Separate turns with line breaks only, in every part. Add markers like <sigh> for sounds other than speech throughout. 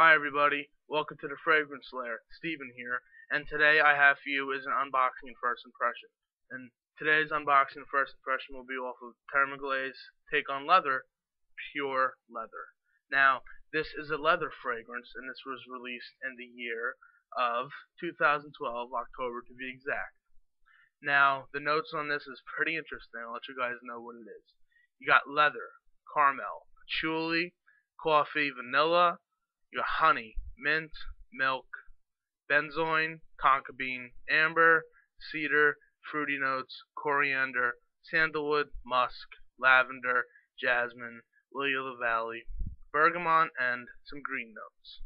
Hi everybody, welcome to the Fragrance Lair. Steven here, and today I have for you is an unboxing and first impression. And today's unboxing and first impression will be off of Thierry Mugler's Take on Leather, Pure Leather. Now, this is a leather fragrance, and this was released in the year of 2012, October to be exact. Now, the notes on this is pretty interesting. I'll let you guys know what it is. You got leather, caramel, patchouli, coffee, vanilla, your honey, mint, milk, benzoin, tonka bean, amber, cedar, fruity notes, coriander, sandalwood, musk, lavender, jasmine, lily of the valley, bergamot, and some green notes.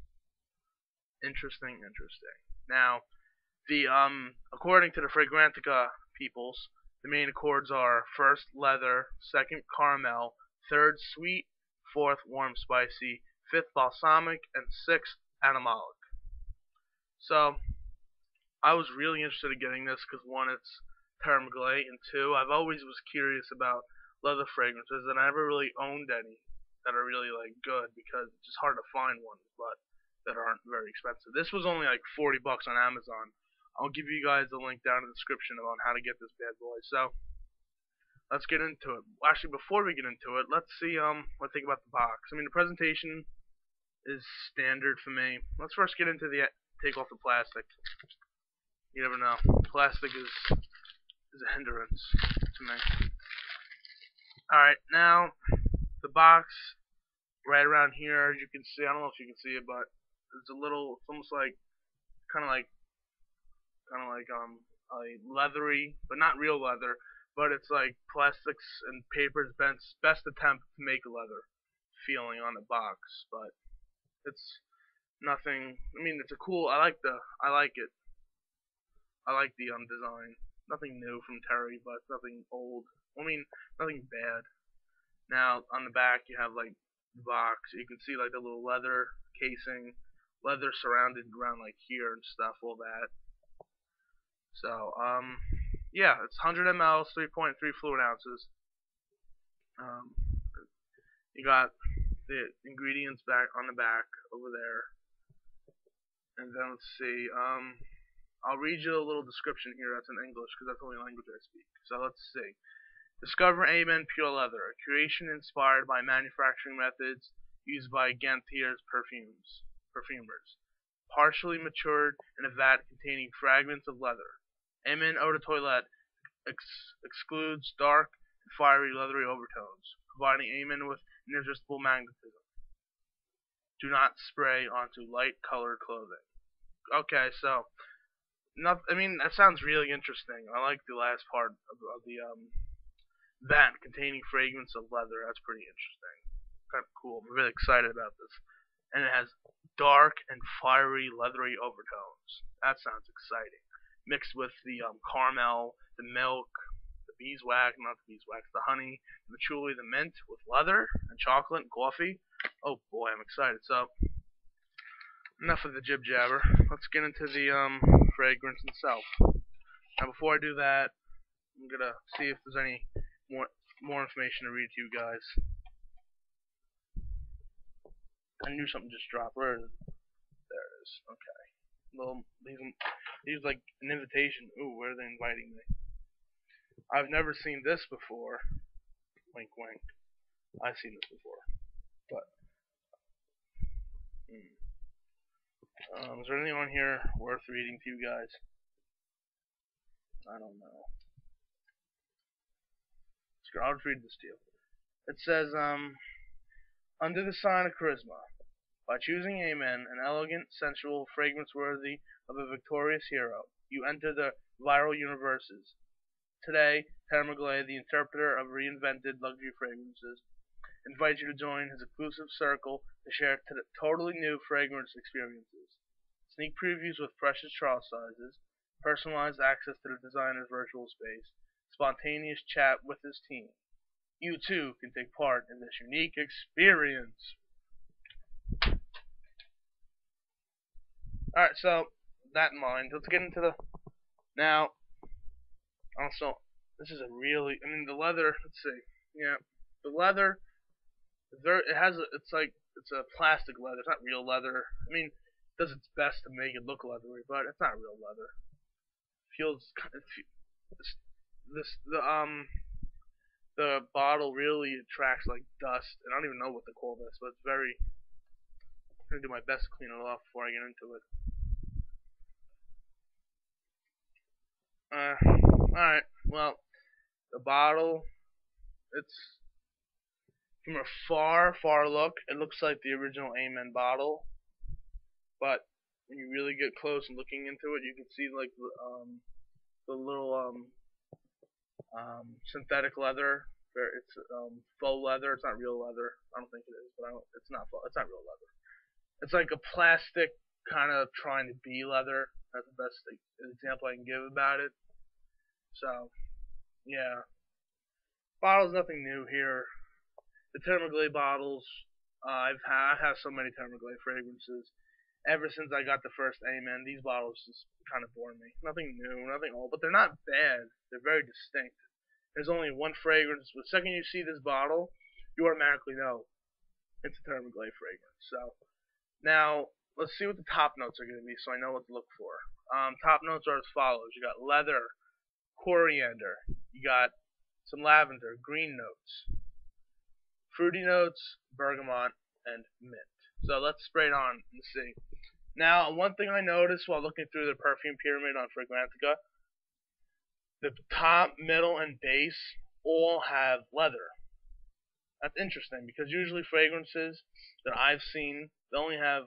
Interesting, interesting. Now, the um, according to the Fragrantica peoples, the main accords are first leather, second caramel, third sweet, fourth warm spicy, fifth balsamic, and sixth animalic. So, I was really interested in getting this because one, it's Thierry Mugler, and two, I've always was curious about leather fragrances, and I never really owned any that are really like good because it's just hard to find ones, but that aren't very expensive. This was only like 40 bucks on Amazon. I'll give you guys a link down in the description on how to get this bad boy. So, let's get into it. Actually, before we get into it, let's see um what I think about the box. I mean, the presentation is standard for me. Let's first get into the take off the plastic. You never know. Plastic is is a hindrance to me. Alright, now the box right around here, as you can see, I don't know if you can see it, but it's a little, it's almost like, kind of like, kind of like um, a leathery, but not real leather, but it's like plastics and papers best best attempt to make leather feeling on the box, but it's nothing. I mean, it's a cool. I like the. I like it. I like the um design. Nothing new from Thierry, but nothing old. I mean, nothing bad. Now on the back you have like the box. You can see like the little leather casing, leather surrounded around like here and stuff, all that. So um, yeah, it's 100 ml, 3.3 fluid ounces. Um, you got the ingredients back on the back over there. And then let's see. Um, I'll read you a little description here that's in English because that's the only language I speak. So let's see. Discover A*Men Pure Leather, a creation inspired by manufacturing methods used by Gantier's perfumes, perfumers. Partially matured in a vat containing fragments of leather. A*Men Eau de Toilette ex excludes dark and fiery leathery overtones, providing A*Men with irresistible magnetism. Do not spray onto light colored clothing. Okay, so not, I mean that sounds really interesting. I like the last part of, of the um vat containing fragrance of leather. That's pretty interesting. Kind of cool. I'm really excited about this. And it has dark and fiery leathery overtones. That sounds exciting. Mixed with the um, caramel, the milk, the beeswax, not the beeswax, the honey, the patchouli, the mint with leather and chocolate and coffee. Oh boy, I'm excited. So, enough of the jib jabber. Let's get into the um, fragrance itself. Now, before I do that, I'm gonna see if there's any more more information to read to you guys. I knew something just dropped. Where is it? There it is. Okay. Well, these these like an invitation. Ooh, where are they inviting me? I've never seen this before. Wink, wink. I've seen this before, but hmm. um, is there on here worth reading to you guys? I don't know. I'll just read this to you. It says, um, under the sign of charisma, by choosing A*Men, an elegant, sensual, fragrance worthy of a victorious hero, you enter the viral universes Today, Thierry Mugler, the interpreter of reinvented luxury fragrances, invites you to join his exclusive circle to share totally new fragrance experiences. Sneak previews with precious trial sizes, personalized access to the designer's virtual space, spontaneous chat with his team. You too can take part in this unique experience. Alright, so that in mind, let's get into the now also, this is a really, I mean, the leather, let's see, yeah, the leather, very, it has, a, it's like, it's a plastic leather. It's not real leather. I mean, it does its best to make it look leathery, but it's not real leather. It feels this, this the um the bottle really attracts like dust, and I don't even know what to call this, but it's very. I'm gonna do my best to clean it off before I get into it. Uh, alright, well, the bottle, it's from a far, far look, it looks like the original A*Men bottle, but when you really get close and looking into it, you can see like the, um, the little um, um, synthetic leather. It's um, faux leather. It's not real leather. I don't think it is, but it's not. Faux, it's not real leather. It's like a plastic kind of trying to be leather. That's the best example I can give about it. So, yeah. Bottle's nothing new here. The Thierry Mugler bottles, uh, I've ha I have so many Thierry Mugler fragrances. Ever since I got the first A*Men, these bottles just kind of bore me. Nothing new, nothing old, but they're not bad. They're very distinct. There's only one fragrance. The second you see this bottle, you automatically know it's a Thierry Mugler fragrance. So, now, let's see what the top notes are going to be so I know what to look for. Um, top notes are as follows. You got leather, coriander. You got some lavender, green notes, fruity notes, bergamot, and mint. So let's spray it on and see. Now, one thing I noticed while looking through the perfume pyramid on Fragrantica, the top, middle, and base all have leather. That's interesting because usually fragrances that I've seen, they only have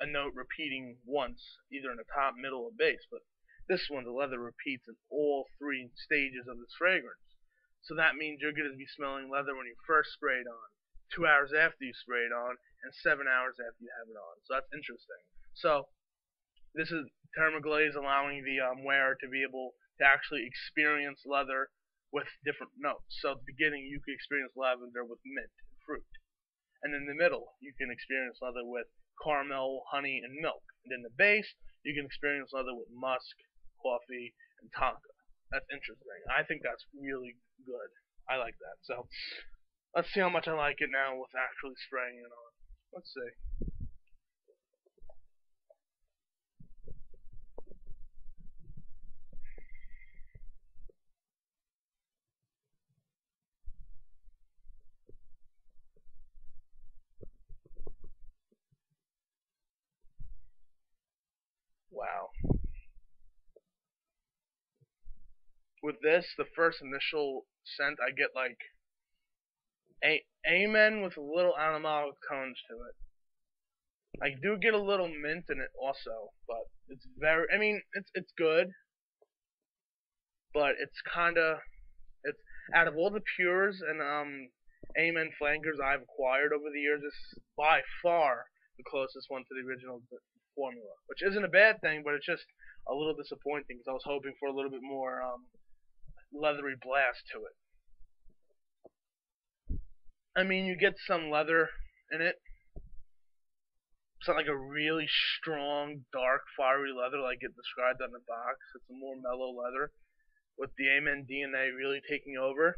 a note repeating once, either in the top, middle, or base. But this one, the leather repeats in all three stages of this fragrance. So that means you're going to be smelling leather when you first spray it on, two hours after you spray it on, and seven hours after you have it on. So that's interesting. So this is Thierry Mugler allowing the um, wearer to be able to actually experience leather with different notes. So at the beginning, you can experience lavender with mint and fruit. And in the middle, you can experience leather with caramel, honey, and milk. And in the base, you can experience leather with musk, coffee, and tonka. That's interesting. I think that's really good. I like that. So let's see how much I like it now with actually spraying it on. Let's see. Wow. With this, the first initial scent, I get like a A*Men with a little animal tones to it. I do get a little mint in it also, but it's very. I mean, it's it's good, but it's kind of it's out of all the pures and um A*Men flankers I've acquired over the years, this is by far the closest one to the original formula, which isn't a bad thing, but it's just a little disappointing because I was hoping for a little bit more um leathery blast to it. I mean, you get some leather in it. It's not like a really strong, dark, fiery leather like it described on the box. It's a more mellow leather with the A*Men DNA really taking over,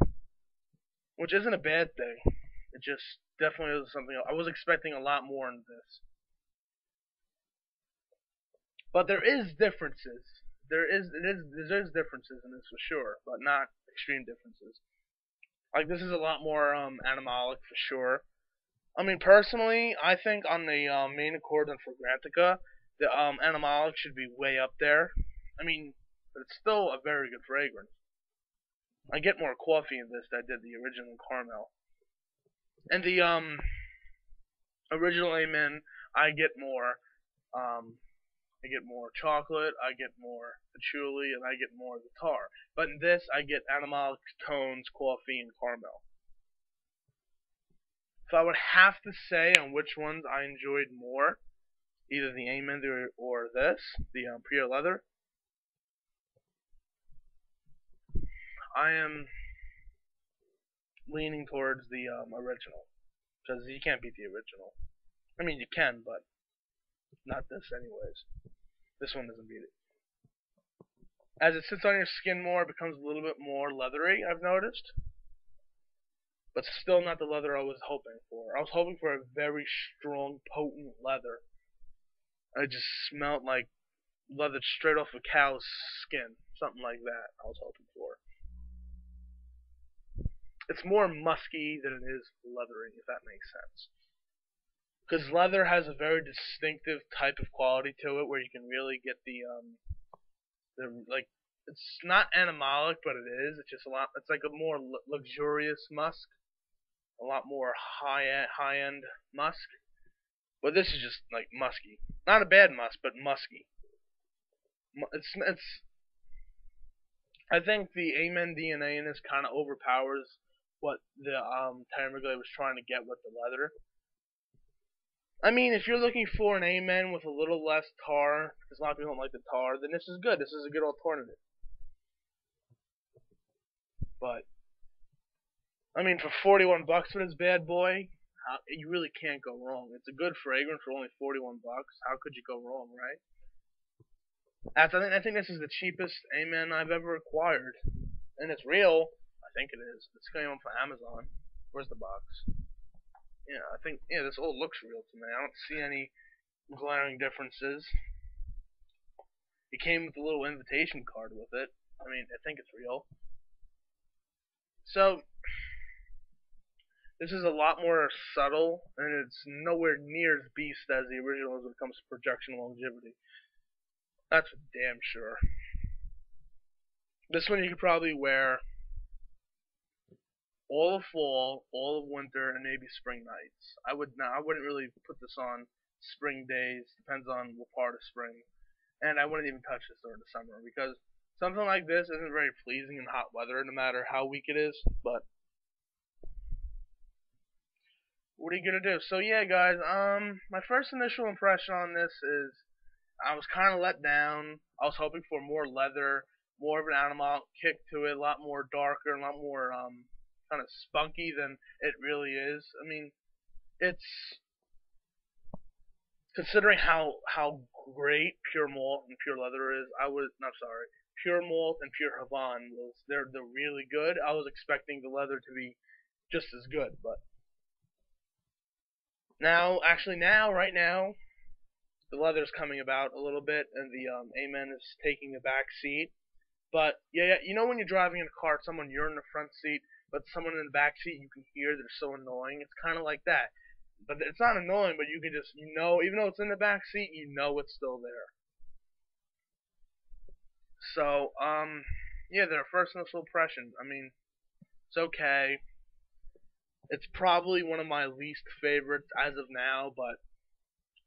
which isn't a bad thing. It just definitely is something I was expecting a lot more in this. But there is differences there is it is there's differences in this for sure, but not extreme differences. Like this is a lot more um, animalic for sure. I mean, personally, I think on the um, main accord and for Fragrantica, the um, animalic should be way up there. I mean, but it's still a very good fragrance. I get more coffee in this than I did the original caramel. And the um original A*Men, I get more um I get more chocolate, I get more patchouli, and I get more the tar. But in this, I get animalic tones, coffee, and caramel. If I would have to say on which ones I enjoyed more, either the A*Men or, this, the um, Leather, I am leaning towards the um, original. Because you can't beat the original. I mean, you can, but not this anyways. This one doesn't beat it. As it sits on your skin more, it becomes a little bit more leathery, I've noticed. but still not the leather I was hoping for. I was hoping for a very strong, potent leather. It just smelled like leather straight off a cow's skin, something like that. I was hoping for. It's more musky than it is leathery, if that makes sense. Because leather has a very distinctive type of quality to it, where you can really get the um, the like it's not animalic, but it is. It's just a lot. It's like a more luxurious musk a lot more high end, high end musk. But this is just like musky. Not a bad musk, but musky. It's it's. I think the A*Men DNA in this kind of overpowers what the um was trying to get with the leather. I mean, if you're looking for an A*Men with a little less tar, because a lot of people don't like the tar, then this is good. This is a good alternative. But I mean, for 41 bucks for this bad boy, how, you really can't go wrong. It's a good fragrance for only 41 bucks. How could you go wrong, right? I think I think this is the cheapest A*Men I've ever acquired, and it's real. I think it is. It's on for Amazon. Where's the box? Yeah, I think yeah, this all looks real to me. I don't see any glaring differences. It came with a little invitation card with it. I mean, I think it's real. So, this is a lot more subtle, and it's nowhere near as beast as the original as when it comes to projection longevity. That's damn sure. This one you could probably wear all of fall, all of winter, and maybe spring nights. I would not. I wouldn't really put this on spring days. Depends on what part of spring. And I wouldn't even touch this during the summer because something like this isn't very pleasing in hot weather, no matter how weak it is. But what are you gonna do? So yeah, guys. Um, my first initial impression on this is I was kind of let down. I was hoping for more leather, more of an animal kick to it, a lot more darker, a lot more um kind of spunky than it really is. I mean, it's considering how how great pure malt and pure leather is. I was not sorry. Pure malt and pure Havana was they're they're really good. I was expecting the leather to be just as good, but now, actually now, right now, the leather's coming about a little bit, and the um, A*Men is taking a back seat. But yeah, yeah, you know when you're driving in a car, someone you're in the front seat, but someone in the back seat you can hear they're so annoying. It's kind of like that, but it's not annoying, but you can just you know, even though it's in the back seat, you know it's still there. So um, yeah, their first initial impressions. I mean, it's okay. It's probably one of my least favorites as of now, but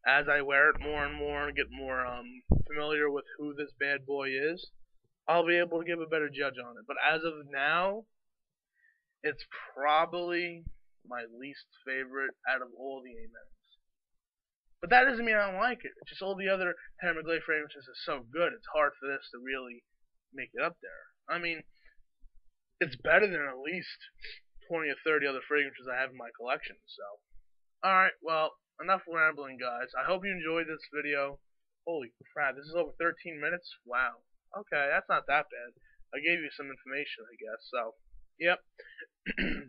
as I wear it more and more and get more um, familiar with who this bad boy is, I'll be able to give a better judge on it. But as of now, it's probably my least favorite out of all the A*Mens. But that doesn't mean I don't like it. It's just all the other Thierry Mugler fragrances are so good, it's hard for this to really make it up there. I mean, it's better than at least 20 or 30 other fragrances I have in my collection. So, alright, well, enough rambling, guys. I hope you enjoyed this video. Holy crap, this is over 13 minutes? Wow. Okay, that's not that bad. I gave you some information, I guess. So, yep. <clears throat>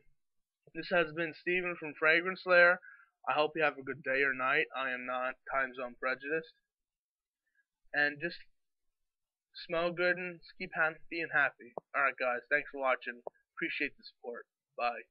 this has been Steven from Fragrance Lair. I hope you have a good day or night. I am not time zone prejudiced. And just smell good and keep being happy. Alright, guys. Thanks for watching. Appreciate the support. Bye.